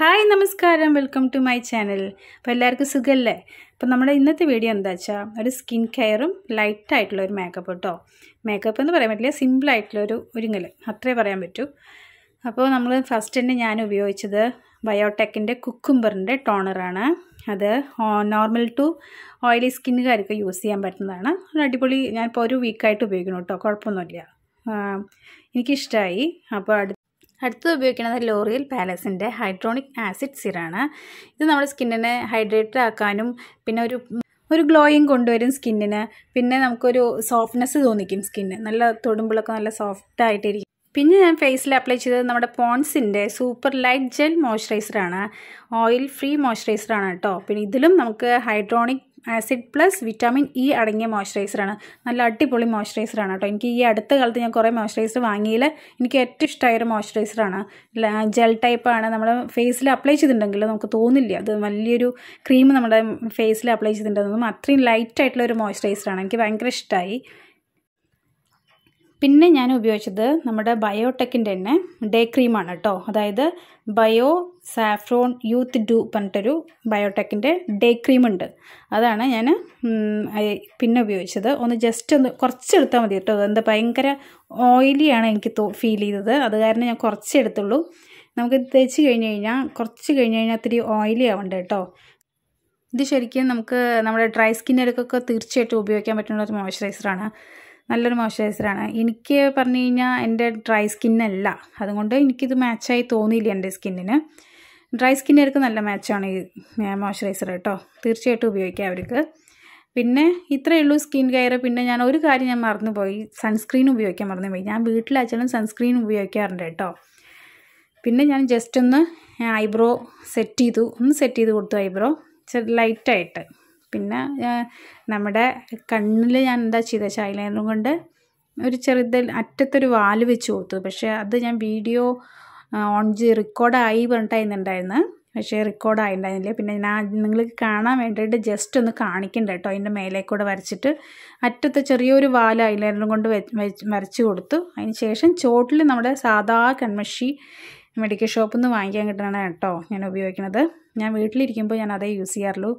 Hi നമസ്കാരം. Welcome to my channel. അപ്പോൾ എല്ലാവർക്കും സുഖമല്ലേ അപ്പോൾ നമ്മുടെ ഇന്നത്തെ വീഡിയോ എന്താ വെച്ചാൽ ഒരു സ്കിൻ കെയറും ലൈറ്റ് ആയിട്ടുള്ള ഒരു മേക്കപ്പ് കേട്ടോ. മേക്കപ്പ് എന്ന് പറയാൻ പറ്റില്ല ഒരു ഒരുങ്ങൽ അത്രേ പറയാൻ പറ്റൂ. അപ്പോൾ നമ്മൾ ഫസ്റ്റ് തന്നെ ഞാൻ ഉപയോഗിച്ചത് ബയോടെക്കിന്റെ കുക്കുംബറിന്റെ ടോണറാണ് അത് നോർമൽ ടു ഓയിലി സ്കിന്നുകാർക്ക് യൂസ് ചെയ്യാൻ പറ്റുന്നതാണ്. ഒരു അടിപൊളി ഞാനിപ്പോൾ ഒരു വീക്കായിട്ട് ഉപയോഗിക്കണം കേട്ടോ. കുഴപ്പമൊന്നുമില്ല. എനിക്കിഷ്ടമായി അപ്പോൾ അടുത്ത് അടുത്തത് ഉപയോഗിക്കുന്നത് ലോറിയൽ പാലസിന്റെ ഹൈഡ്രോണിക് ആസിഡ് സിറാണ് ഇത് നമ്മുടെ സ്കിന്നിനെ ഹൈഡ്രേറ്റഡ് ആക്കാനും പിന്നെ ഒരു ഒരു ഗ്ലോയിങ് കൊണ്ടുവരും സ്കിന്നിന്. പിന്നെ നമുക്കൊരു സോഫ്റ്റ്നെസ് തോന്നിക്കും സ്കിന്ന് നല്ല തൊടുമ്പോഴൊക്കെ നല്ല സോഫ്റ്റ് ആയിട്ടിരിക്കും. പിന്നെ ഞാൻ ഫേസിൽ അപ്ലൈ ചെയ്തത് നമ്മുടെ പോൺസിന്റെ സൂപ്പർ ലൈറ്റ് ജെൽ മോയ്സ്ചറൈസറാണ് ഓയിൽ ഫ്രീ മോയ്സ്ചറൈസറാണ് കേട്ടോ. പിന്നെ ഇതിലും നമുക്ക് hyaluronic acid plus vitamin E അടങ്ങിയ മോയ്സ്ചറൈസറാണ്. നല്ല അടിപൊളി മോയ്സ്ചറൈസറാണ് കേട്ടോ. എനിക്ക് ഈ അടുത്ത കാലത്ത് ഞാൻ കുറേ മോയ്സ്ചറൈസർ വാങ്ങിയില്ല. എനിക്ക് ഏറ്റവും ഇഷ്ടമായ ഒരു മോയ്സ്ചറൈസറാണ് ജെൽ ടൈപ്പാണ്. നമ്മൾ ഫേസിൽ അപ്ലൈ ചെയ്തിട്ടുണ്ടെങ്കിൽ നമുക്ക് തോന്നില്ല. അത് വലിയൊരു ക്രീം നമ്മുടെ ഫേസിൽ അപ്ലൈ ചെയ്തിട്ടുണ്ടെന്നും അത്രയും ലൈറ്റ് ആയിട്ടുള്ള ഒരു മോയ്സ്ചറൈസറാണ്. എനിക്ക് ഭയങ്കര ഇഷ്ടമായി പിന്നെ ഞാൻ ഉപയോഗിച്ചത് നമ്മുടെ ബയോടെക്കിന്റെ തന്നെ ഡേ ക്രീമാണ് കേട്ടോ അതായത് ബയോ സാഫ്രോൺ യൂത്ത് ഡു പറഞ്ഞിട്ടൊരു ബയോടെക്കിന്റെ ഡേ ക്രീം ഉണ്ട്. അതാണ് ഞാൻ പിന്നെ ഉപയോഗിച്ചത്. ഒന്ന് ജസ്റ്റ് ഒന്ന് കുറച്ചെടുത്താൽ മതി കേട്ടോ എന്താ ഭയങ്കര ഓയിലിയാണ് എനിക്ക് ഫീൽ ചെയ്തത്. അത് കാരണം ഞാൻ കുറച്ചെടുത്തുള്ളൂ നമുക്ക് തേച്ച് കഴിഞ്ഞ് കഴിഞ്ഞാൽ കുറച്ച് കഴിഞ്ഞ് കഴിഞ്ഞാൽ ഇത്തിരി ഓയിലി ആവണ്ട കേട്ടോ ഇത് ശരിക്കും നമുക്ക് നമ്മുടെ ഡ്രൈ സ്കിന്നുകൾക്കൊക്കെ തീർച്ചയായിട്ടും ഉപയോഗിക്കാൻ പറ്റുന്ന ഒരു മോയ്സ്ചറൈസറാണ് നല്ലൊരു മോയ്സ്ചറൈസറാണ്. എനിക്ക് പറഞ്ഞു കഴിഞ്ഞാൽ എന്റെ ഡ്രൈ സ്കിന്നല്ല. അതുകൊണ്ട് എനിക്കിത് മാച്ചായി തോന്നിയില്ല എന്റെ സ്കിന്നിന്. ഡ്രൈ സ്കിന്നുകാർക്ക് നല്ല മാച്ചാണ് ഈ മോയ്സ്ചറൈസർ കേട്ടോ. തീർച്ചയായിട്ടും ഉപയോഗിക്കാം അവർക്ക്. പിന്നെ ഇത്രയേ ഉള്ളൂ സ്കിൻ കെയർ പിന്നെ ഞാൻ ഒരു കാര്യം ഞാൻ മറന്നുപോയി. സൺസ്ക്രീൻ ഉപയോഗിക്കാൻ മറന്നുപോയി. ഞാൻ വീട്ടിലാച്ചാലും സൺസ്ക്രീൻ ഉപയോഗിക്കാറുണ്ട് കേട്ടോ. പിന്നെ ഞാൻ ജസ്റ്റ് ഒന്ന് ഐബ്രോ സെറ്റ് ചെയ്തു. ഒന്ന് സെറ്റ് ചെയ്ത് കൊടുത്തു ഐബ്രോ. ലൈറ്റായിട്ട്. പിന്നെ നമ്മുടെ കണ്ണിൽ ഞാൻ എന്താ ചെയ്തത് വെച്ചാൽ കൊണ്ട് ഒരു ചെറുത് അറ്റത്തൊരു വാൽ വെച്ച് കൊടുത്തു. പക്ഷേ അത് ഞാൻ വീഡിയോ ഓൺ ചെയ്ത് റെക്കോർഡായി പറഞ്ഞിട്ടായിരുന്നുണ്ടായിരുന്നു. പക്ഷേ റെക്കോർഡ് ആയിട്ടുണ്ടായിരുന്നില്ല പിന്നെ ഞാൻ നിങ്ങൾക്ക് കാണാൻ വേണ്ടിയിട്ട് ജസ്റ്റ് ഒന്ന് കാണിക്കണ്ട കേട്ടോ അതിന്റെ മേലെ കൂടെ വരച്ചിട്ട് അറ്റത്ത് ചെറിയൊരു വാൽ ഐലൈനറും കൊണ്ട് വരച്ച് കൊടുത്തു. അതിന് ശേഷം ചോട്ടിൽ നമ്മുടെ സാധാ കൺമഷി മെഡിക്കൽ ഷോപ്പിൽ നിന്ന് വാങ്ങിക്കാൻ കിട്ടണ കേട്ടോ ഞാൻ ഉപയോഗിക്കുന്നത് ഞാൻ വീട്ടിലിരിക്കുമ്പോൾ ഞാൻ അതേ യൂസ് ചെയ്യാറുള്ളൂ.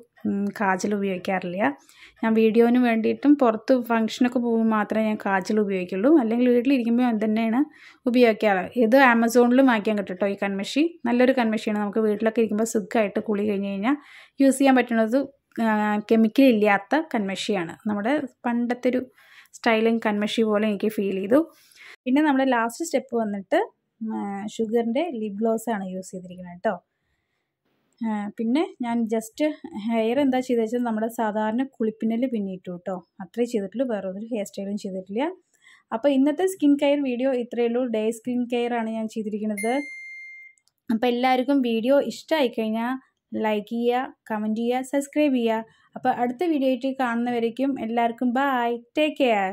കാജൽ ഉപയോഗിക്കാറില്ല. ഞാൻ വീഡിയോന് വേണ്ടിയിട്ടും പുറത്ത് ഫംഗ്ഷനൊക്കെ പോകുമ്പോൾ മാത്രമേ ഞാൻ കാജൽ ഉപയോഗിക്കുള്ളൂ. അല്ലെങ്കിൽ വീട്ടിലിരിക്കുമ്പോൾ ഞാൻ തന്നെയാണ് ഉപയോഗിക്കാറ്. ഇത് ആമസോണിലും വാങ്ങിക്കാൻ കേട്ടോ ഈ കൺമഷി. നല്ലൊരു കൺമഷിയാണ്. നമുക്ക് വീട്ടിലൊക്കെ ഇരിക്കുമ്പോൾ സുഖമായിട്ട് കുളി കഴിഞ്ഞ് കഴിഞ്ഞാൽ യൂസ് ചെയ്യാൻ പറ്റുന്നത് കെമിക്കൽ ഇല്ലാത്ത കൺമഷിയാണ്. നമ്മുടെ പണ്ടത്തെ ഒരു സ്റ്റൈലിങ് കൺമഷി പോലെ എനിക്ക് ഫീൽ ചെയ്തു. പിന്നെ നമ്മുടെ ലാസ്റ്റ് സ്റ്റെപ്പ് വന്നിട്ട് ഷുഗറിന്റെ ലിപ് ഗ്ലോസ് ആണ് യൂസ് ചെയ്തിരിക്കുന്നത് കേട്ടോ. പിന്നെ ഞാൻ ജസ്റ്റ് ഹെയർ എന്താ ചെയ്തത് വെച്ചാൽ നമ്മുടെ സാധാരണ കുളിപ്പിന്നൽ പിന്നിട്ടു കേട്ടോ അത്രേ ചെയ്തിട്ടില്ല വേറെ ഒരു ഹെയർ സ്റ്റൈലും ചെയ്തിട്ടില്ല. അപ്പോൾ ഇന്നത്തെ സ്കിൻ കെയർ വീഡിയോ ഇത്രയേ ഉള്ളൂ. ഡേ സ്കിൻ കെയർ ആണ് ഞാൻ ചെയ്തിരിക്കുന്നത്. അപ്പോൾ എല്ലാവർക്കും വീഡിയോ ഇഷ്ടമായി കഴിഞ്ഞാൽ ലൈക്ക് ചെയ്യുക കമന്റ് ചെയ്യുക സബ്സ്ക്രൈബ് ചെയ്യുക അപ്പോൾ അടുത്ത വീഡിയോ ആയിട്ട് കാണുന്നവരേക്കും എല്ലാവർക്കും ബൈ ടേക്ക് കെയർ